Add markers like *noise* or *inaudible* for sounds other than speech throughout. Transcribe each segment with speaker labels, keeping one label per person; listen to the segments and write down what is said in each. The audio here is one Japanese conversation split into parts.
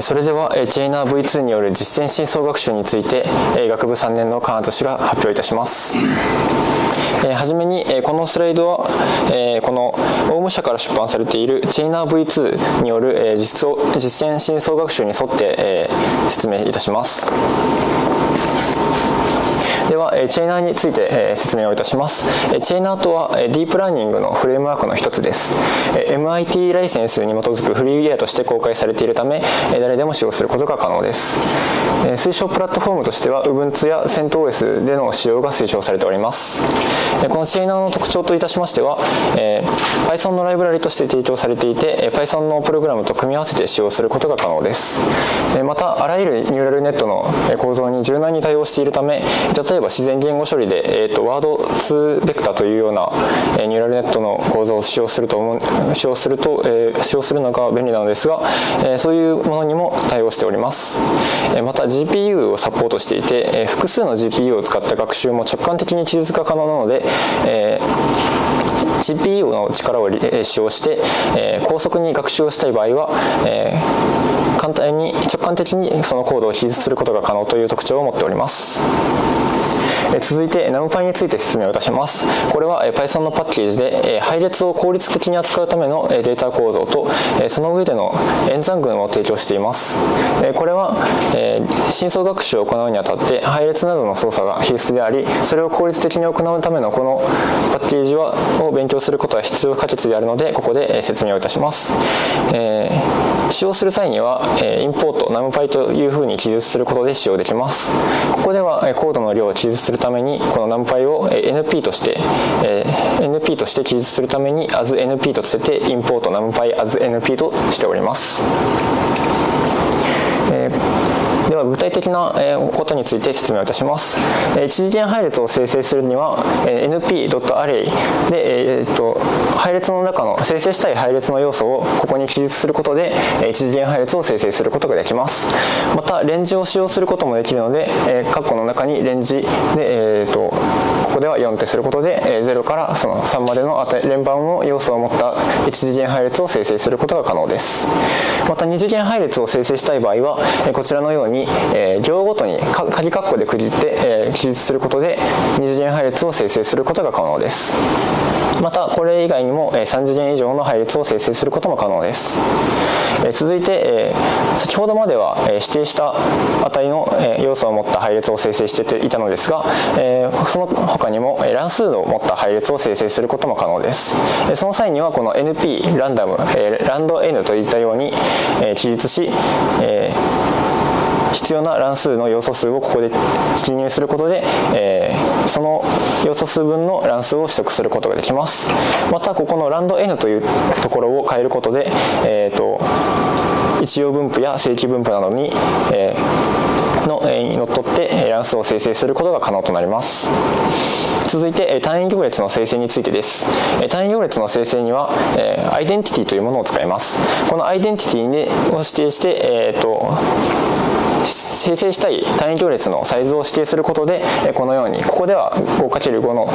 Speaker 1: それではチェイナー V2 による実践真相学習について学部3年の金津氏が発表いたします。はじめにこのスライドはこのオウム社から出版されているチェイナー V2 による実践真相学習に沿って説明いたします。では、チェイナーについて説明をいたします。チェイナーとはディープラーニングのフレームワークの一つです。MIT ライセンスに基づくフリーウェアとして公開されているため、誰でも使用することが可能です。推奨プラットフォームとしては Ubuntu や CentOS での使用が推奨されております。このチェイナーの特徴といたしましては、Python のライブラリとして提供されていて、Python のプログラムと組み合わせて使用することが可能です。また、あらゆるニューラルネットの構造に柔軟に対応しているため、例えばば自然言語処理で、えーと、ワード2ベクタというような、え、ニューラルネットの構造を使用すると思う使用すると、えー、使用するのが便利なのですが、え、そういうものにも対応しております、えまた GPU をサポートしていて、え複数の GPU を使った学習も直感的に記述が可能なので、え GPU の力を使用して、え高速に学習をしたい場合は、え簡単に直感的にそのコードを記述することが可能という特徴を持っております。続いて NumPy について説明をいたします。これは Python のパッケージで配列を効率的に扱うためのデータ構造とその上での演算群を提供しています。これは深層学習を行うにあたって配列などの操作が必須でありそれを効率的に行うためのこのパッケージはを勉強することは必要不可欠であるのでここで説明をいたします、え使用する際にはえインポート NumPy というふうに記述することで使用できますここではコードの量を記述するためにこの NumPy を NP として、え NP として記述するために asNP とつけてインポート NumPy asNP としております。えーでは具体的なことについて説明をいたします。一次元配列を生成するには np.array で、えー、と配列の中の生成したい配列の要素をここに記述することで一次元配列を生成することができます。またレンジを使用することもできるので括弧の中にレンジで、えー、とここでは4ってすることで0からその3までの連番の要素を持った一次元配列を生成することが可能です。また二次元配列を生成したい場合はこちらのようにに、えー、行ごとに鍵括弧で区切って、えー、記述することで二次元配列を生成することが可能です。またこれ以外にも、えー、3次元以上の配列を生成することも可能です、えー、続いて、えー、先ほどまでは、えー、指定した値の、えー、要素を持った配列を生成していたのですが、えー、その他にも、えー、乱数を持った配列を生成することも可能です、えー、その際にはこの NP ランダム、えー、ランド N といったように、えー、記述し、えー必要な乱数の要素数をここで記入することで、えー、その要素数分の乱数を取得することができます。またここのランド n というところを変えることで、えーと、一応分布や正規分布などに、えー、のにのっとって乱数を生成することが可能となります。続いて単位行列の生成についてです。単位行列の生成にはアイデンティティというものを使います。このアイデンティティを指定して、えーと生成したい単位行列のサイズを指定することでこのようにここでは 5×5 の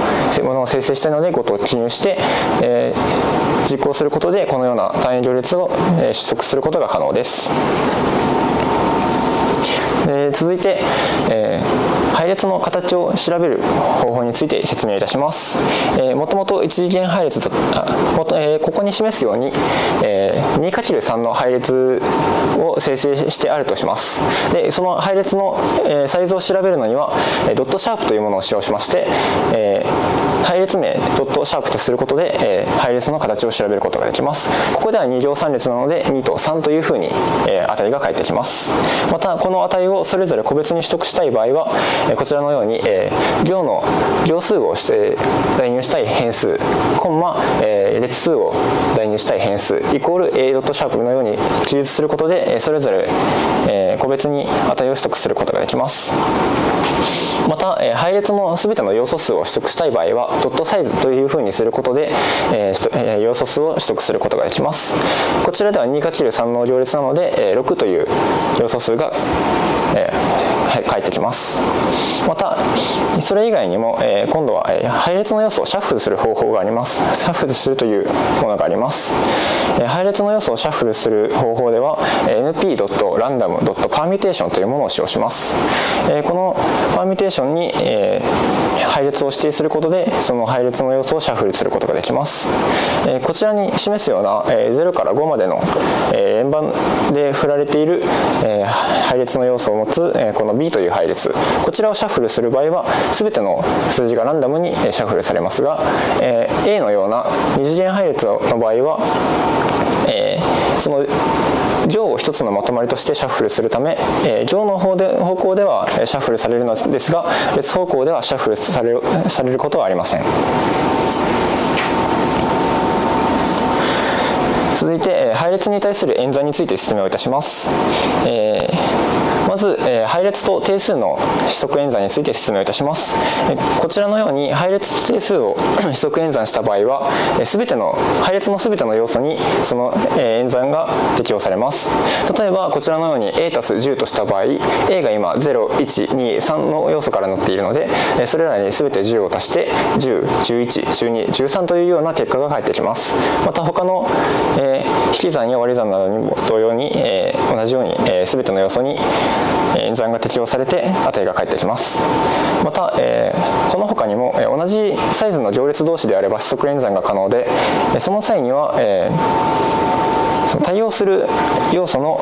Speaker 1: ものを生成したいので5と記入して、え、実行することでこのような単位行列を取得することが可能です。えー、続いて、えー、配列の形を調べる方法について説明いたします、えー、もともと1次元配列あもと、えー、ここに示すように、えー、2×3 の配列を生成してあるとします。でその配列の、えー、サイズを調べるのにはドットシャープというものを使用しまして、えー、配列名ドットシャープとすることで、えー、配列の形を調べることができます。ここでは2行3列なので2と3というふうに、えー、値が返ってきます。またこの値をそれぞれ個別に取得したい場合はこちらのように行の行数をして代入したい変数コンマ列数を代入したい変数イコール a ドットシャープのように記述することでそれぞれ個別に値を取得することができます。また配列の全ての要素数を取得したい場合はドットサイズというふうにすることで要素数を取得することができます。こちらでは 2×3 の行列なので6という要素数がえー、返ってきます。またそれ以外にも、えー、今度は、えー、配列の要素をシャッフルする方法があります。シャッフルするというものがあります、えー、配列の要素をシャッフルする方法では np.random.permutation というものを使用します、えー、このパーミュテーションに、えー、配列を指定することでその配列の要素をシャッフルすることができます、えー、こちらに示すような、えー、0から5までの、えー、円盤で振られている、えー、配列の要素を持つ、えー、この B という配列。こちらをシャッフルする場合は全ての数字がランダムにシャッフルされますが、えー、A のような二次元配列の場合は、えー、その行を一つのまとまりとしてシャッフルするため、えー、行の方で方向ではシャッフルされるのですが別方向ではシャッフルされるされることはありません。続いて配列に対する演算について説明をいたします、えー、まず、えー、配列と定数の指則演算について説明いたします、こちらのように配列と定数を指則演算した場合はすべ、ての配列のすべての要素にその、え演算が適用されます。例えばこちらのように a たす10とした場合 a が今0123の要素からなっているのでそれらにすべて10を足して10111213というような結果が返ってきます。また他の、ええ引き算や割り算などにも同様に、えー、同じように、えー、全ての要素に演算が適用されて値が返ってきます。また、えー、この他にも、え同じサイズの行列同士であれば指則演算が可能でその際には、え対応する要素の、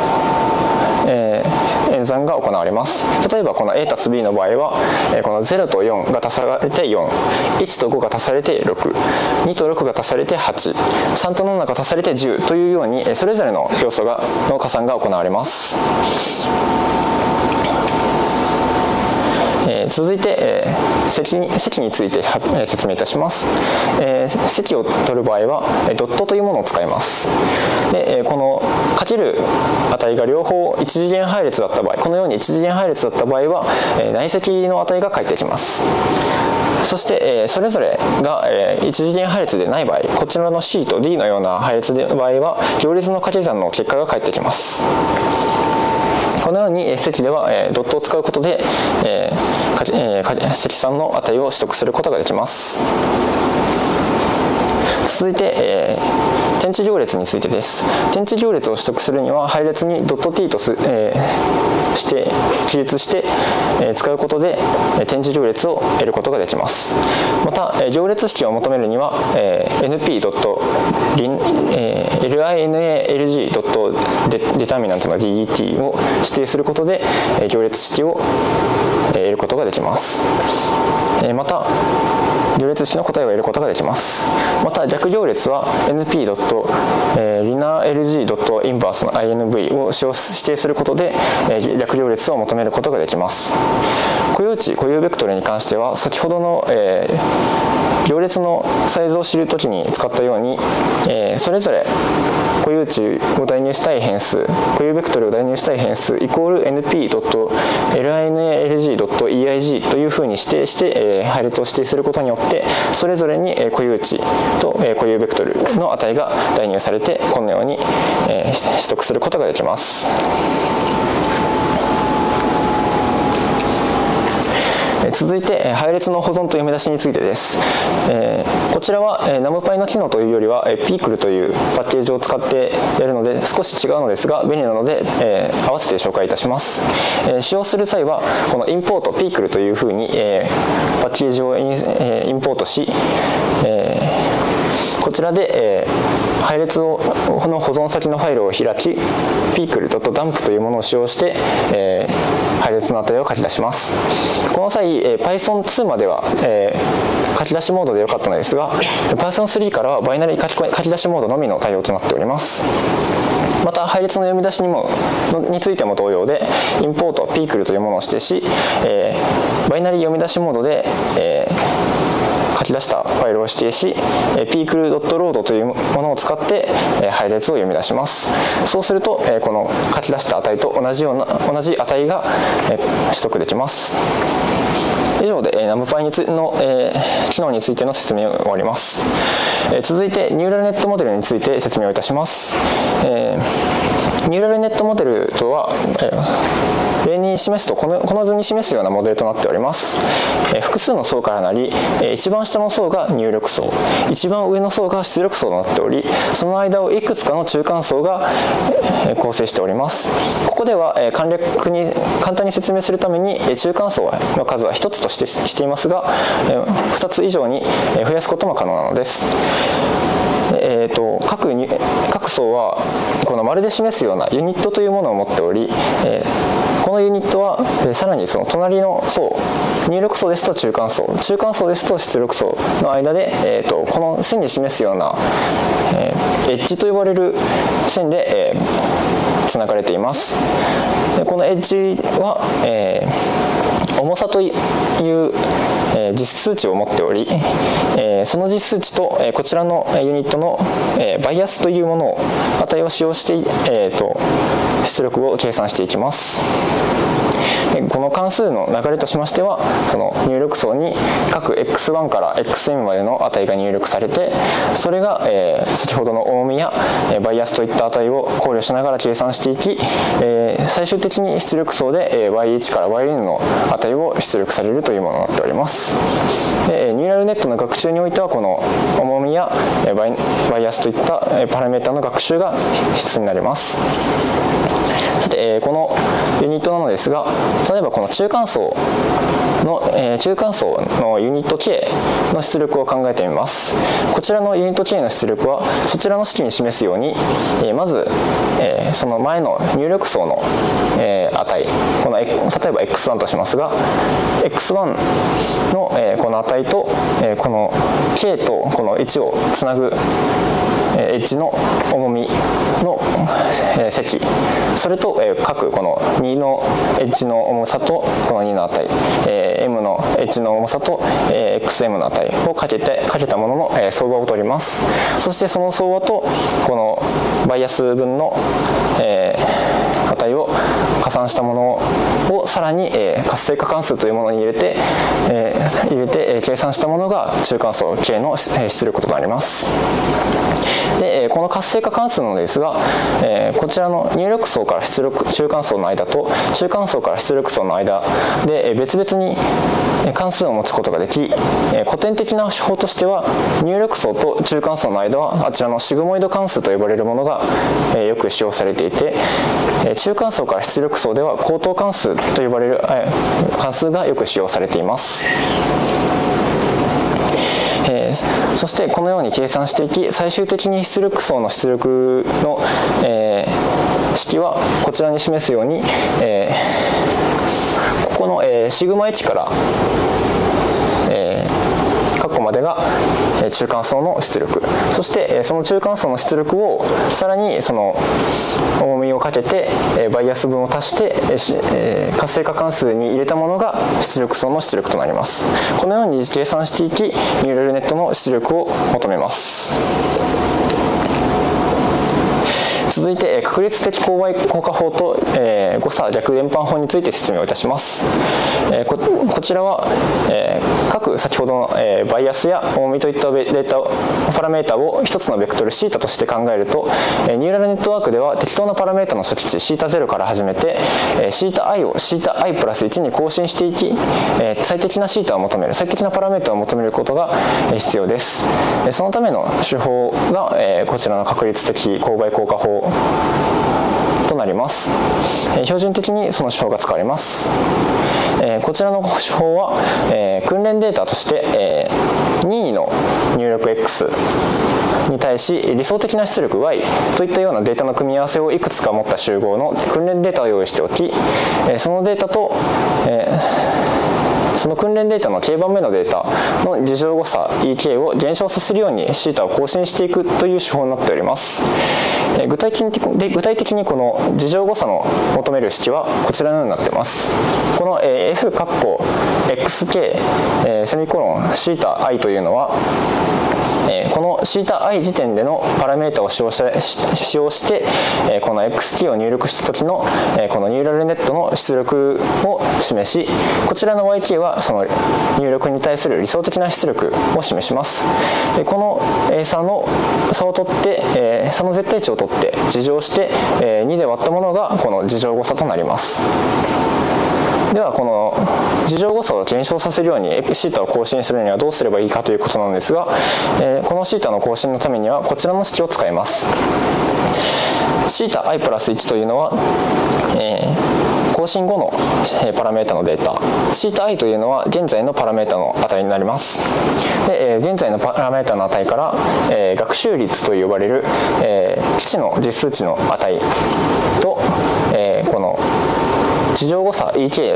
Speaker 1: 演算が行われます。例えばこの A たす B の場合は、え、この0と4が足されて41と5が足されて62と6が足されて83と7が足されて10というようにそれぞれの要素がの加算が行われます、続いて、えー、積に積について、えー、説明いたします、えー、積を取る場合はドットというものを使います。で、えこのかける値が両方一次元配列だった場合このように一次元配列だった場合は、え内積の値が返ってきます。そして、えそれぞれが、え一次元配列でない場合こちらの C と D のような配列の場合は行列の掛け算の結果が返ってきます。このように積ではドットを使うことで積算の値を取得することができます。続いて、えー、天地行列についてです。天地行列を取得するには配列にドット .t とす、えー、して記述して、えー、使うことで天地行列を得ることができます。また、えー、行列式を求めるには、えー、np.linalg.determinant の DET を指定することで、えー、行列式を、得ることができます、えー、また行列式の答えを得ることができます。また逆行列は np.linalg.inverse の inv を使用指定することで逆行列を求めることができます。固有値固有ベクトルに関しては先ほどの、えー、行列のサイズを知るときに使ったように、えー、それぞれ固有値を代入したい変数固有ベクトルを代入したい変数イコール np.linalg.eig というふうに指定して、えー、配列を指定することによってそれぞれに固有値と固有ベクトルの値が代入されてこのように取得することができます。続いて配列の保存と読み出しについてです、え、こちらはえナムパイの機能というよりはピークルというパッケージを使ってやるので少し違うのですが便利なので、え、合わせて紹介いたします、え、使用する際はこのインポートピークルというふうに、え、パッケージをイン,、え、インポートし、え、ちらで、えー、配列をの保存先のファイルを開き pickle.dump というものを使用して、えー、配列の値を書き出します。この際、えー、Python2 までは、えー、書き出しモードで良かったのですが Python3 からはバイナリー書き書き出しモードのみの対応となっております。また配列の読み出しにもについても同様でインポート pickle というものを指定し、えー、バイナリー読み出しモードで、えー書き出したファイルを指定し pickle.load というものを使って配列を読み出します。そうするとこの書き出した値と同じような同じ値が取得できます。以上で NumPy につの、え、機能についての説明を終わります、え、続いてニューラルネットモデルについて説明をいたします、えーニューラルネットモデルとは、例に示すとこのこの図に示すようなモデルとなっております、え複数の層からなり、え一番下の層が入力層一番上の層が出力層となっておりその間をいくつかの中間層が、え構成しております。ここでは、え簡略に簡単に説明するために、え中間層の数は1つとしてしていますが、え2つ以上に増やすことも可能なのです。えーと、各各層はこの丸で示すようなユニットというものを持っており、えー、このユニットは、えー、さらにその隣の層入力層ですと中間層。中間層ですと出力層の間で、えーと、この線に示すような、えー、エッジと呼ばれる線で、えー、つながれています。でこのエッジは、えー、重さというえ実数値を持っており、えその実数値と、えこちらのユニットの、えバイアスというものを値を使用して、えーと出力を計算していきます。でこの関数の流れとしましてはその入力層に各 x1 から xm までの値が入力されてそれが、えー、先ほどの重みや、えバイアスといった値を考慮しながら計算していき、えー、最終的に出力層で、え y1 から yn の値を出力されるというものになっております。でニューラルネットの学習においてはこの重みやバイバイアスといったパラメータの学習が必須になります。さて、えこのユニットなのですが例えばこの中間層の、えー、中間層のユニット K の出力を考えてみます。こちらのユニット K の出力はそちらの式に示すように、えー、まず、えー、その前の入力層の、え値この例えば x1 としますが x1 の、えこの値と、えこの K とこの1をつなぐエッジの重みの、積。それと、各この2のエッジの重さとこの2の値、え M のエッジの重さと、え XM の値をかけてかけたものの、え相和を取ります。そしてその相和とこのバイアス分の、え値を加算したものをさらに、え活性化関数というものに入れて、え入れて、え計算したものが中間層 K の出力となりますでこの活性化関数のですが、えこちらの入力層から出力中間層の間と中間層から出力層の間で別々に関数を持つことができ古典的な手法としては入力層と中間層の間はあちらのシグモイド関数と呼ばれるものがよく使用されていて中間層から出力層では高等関数と呼ばれる関数がよく使用されています。えー、そしてこのように計算していき最終的に出力層の出力の、えー、式はこちらに示すように、えー、ここの、えー、シグマ1から、までが中間層の出力。そしてその中間層の出力をさらにその重みをかけてバイアス分を足して活性化関数に入れたものが出力層の出力となります。このように計算していきニューラルネットの出力を求めます。続いて確率的勾配効果法と、えー、誤差逆伝播法について説明をいたします、えー、ここちらは、えー、各先ほどの、えー、バイアスや重みといったデータパラメータを一つのベクトル θ として考えると、えー、ニューラルネットワークでは適当なパラメータの初期値 θ0 から始めて、えー、θi を θi プラス1に更新していき、えー、最適な θ を求める最適なパラメータを求めることが必要ですそのための手法が、えー、こちらの確率的勾配効果法 となります、えー、標準的にその手法が使われます、えー、こちらの手法は、えー、訓練データとして、え任意の入力 X に対し理想的な出力 Y といったようなデータの組み合わせをいくつか持った集合の訓練データを用意しておき、えそのデータと、えその訓練データの k 番目のデータの事情誤差 EK を減少させるように θ を更新していくという手法になっております。え具体的にで具体的にこの事情誤差の求める式はこちらのようになっています。この、え F 括弧 XK、セミコロン θi というのはえこの θi 時点でのパラメータを使用して使用して、えこの xt を入力した時の、えこのニューラルネットの出力を示しこちらの yk はその入力に対する理想的な出力を示します。でこの、差の差を取って、え差の絶対値を取って事乗して、え2で割ったものがこの事乗誤差となります。ではこの事乗誤差を減少させるようにシータを更新するにはどうすればいいかということなんですが、えこのシータの更新のためにはこちらの式を使います。θi プラス1というのは、えー、更新後のパラメータのデータ。θi というのは現在のパラメータの値になります。で、えー、現在のパラメータの値から、えー、学習率と呼ばれる、えー、基地の実数値の値と、1乗誤差 EK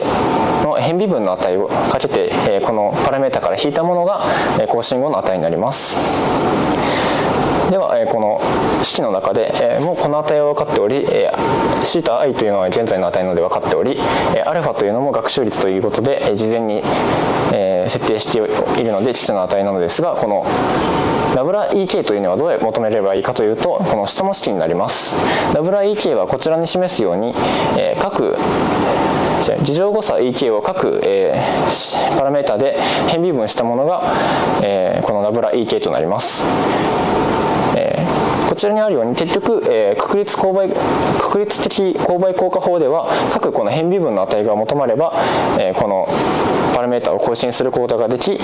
Speaker 1: の変微分の値をかけて、え、このパラメータから引いたものが、え、更新後の値になります。では、え、この式の中で、え、もうこの値は分かっており、ー、θi というのは現在の値なので分かっており、え、α というのも学習率ということで、え、事前に、えー設定しているので父の値なのですがこのラブラ EK というのはどう求めればいいかというとこの下の式になりますラブラ EK はこちらに示すように、え各事情誤差 EK を各、えー、パラメータで変微分したものが、えー、このラブラ EK となります。ちらにあるように結局、えー、確率勾配確率的勾配効果法では各この変微分の値が求まれば、えー、このパラメータを更新することができ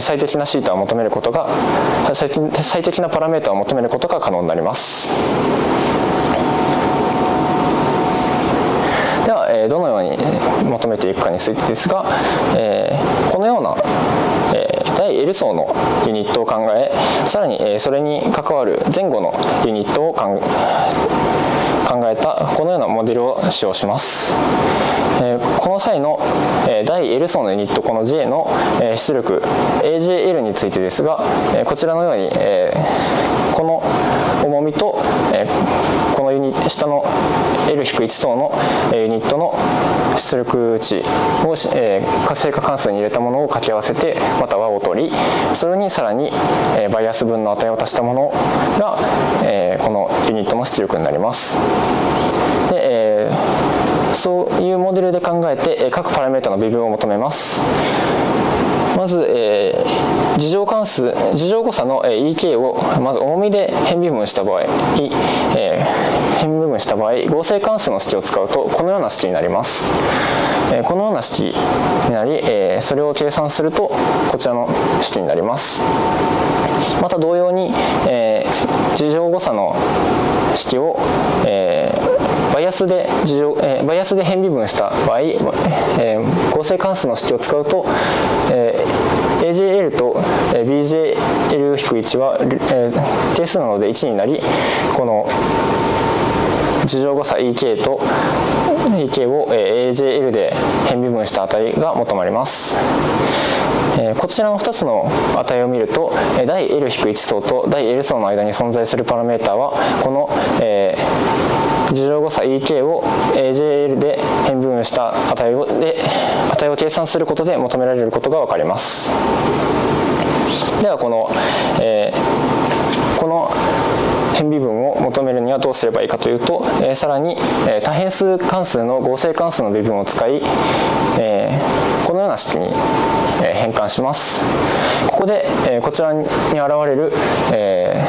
Speaker 1: 最適なシータを求めることが最適なパラメータを求めることが可能になります。では、えどのように求めていくかについてですが、えこのような、第 L 層のユニットを考えさらに、それに関わる前後のユニットを考えたこのようなモデルを使用します、この際の、え第 L 層のユニットこの J の、出力 AJL についてですが、こちらのように、この重みと、このユニ下の L-1 層のユニットの出力値を、活性化関数に入れたものを掛け合わせてまた和を取りそれにさらに、バイアス分の値を足したものが、このユニットの出力になります。そういうモデルで考えて各パラメータの微分を求めます。まず、えー、事乗関数事乗誤差の、EK をまず重みで変微分した場合、えー、変微分した場合合成関数の式を使うとこのような式になります、えー、このような式になり、えー、それを計算するとこちらの式になりますまた同様に、えー、事乗誤差の式を、えー、バイアスで事乗、えー、バイアスで変微分した場合、えー、合成関数の式を使うと、えー、AJL と BJL-1 は、えー、定数なので1になりこの事乗誤差 EK と EK を AJL で変微分した値が求まります。こちらの2つの値を見ると第 L-1 層と第 L 層の間に存在するパラメータはこの、えー、事乗誤差 EK を AJL で変分した値をで値を計算することで求められることが分かります。ではこの、えー、この変微分を求めるにはどうすればいいかというと、えー、さらに、えー、多変数関数の合成関数の微分を使い、えー、このような式に、え変換します。ここで、えこちらに現れる、え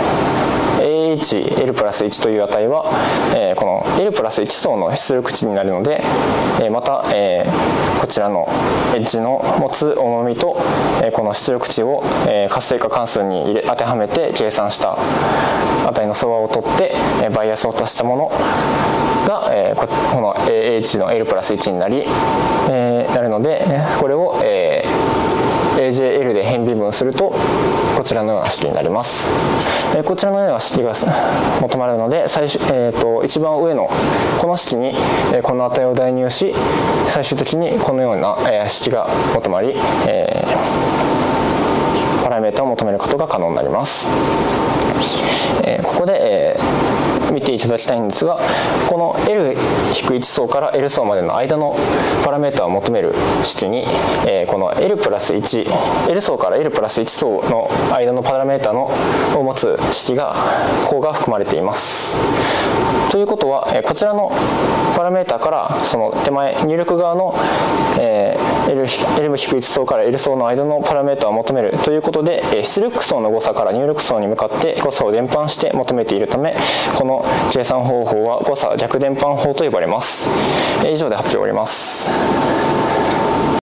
Speaker 1: AHL プラス1という値は、えこの L プラス1層の出力値になるので、えまた、えこちらのエッジの持つ重みと、えこの出力値を、え活性化関数に入れ当てはめて計算した値の相和を取って、えバイアスを足したものが、えここの AH の L プラス1になり、えなるのでこれを、え AJL で変微分するとこちらのような式になります、えこちらのような式が *laughs* 求まるので最終、えーと、一番上のこの式に、えこの値を代入し最終的にこのような、式が求まり、えー、パラメータを求めることが可能になります、えここで、え見ていただきたいんですがこの L-1 層から L 層までの間のパラメータを求める式に、えこの L プラス 1L 層から L プラス1層の間のパラメータのを持つ式が項が含まれています。ということは、えこちらのパラメータからその手前入力側の、え L, L-1 層から L 層の間のパラメータを求めるということで、え出力層の誤差から入力層に向かって誤差を伝播して求めているためこの計算方法は誤差逆伝播法と呼ばれます、以上で発表終わります。